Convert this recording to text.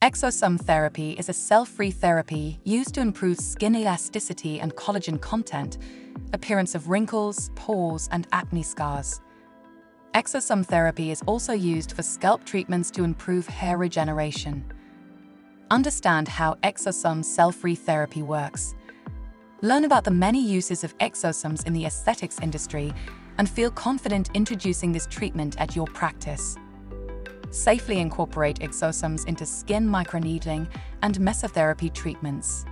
Exosome therapy is a cell-free therapy used to improve skin elasticity and collagen content, appearance of wrinkles, pores, and acne scars. Exosome therapy is also used for scalp treatments to improve hair regeneration. Understand how exosome cell-free therapy works. Learn about the many uses of exosomes in the aesthetics industry and feel confident introducing this treatment at your practice. Safely incorporate exosomes into skin microneedling and mesotherapy treatments.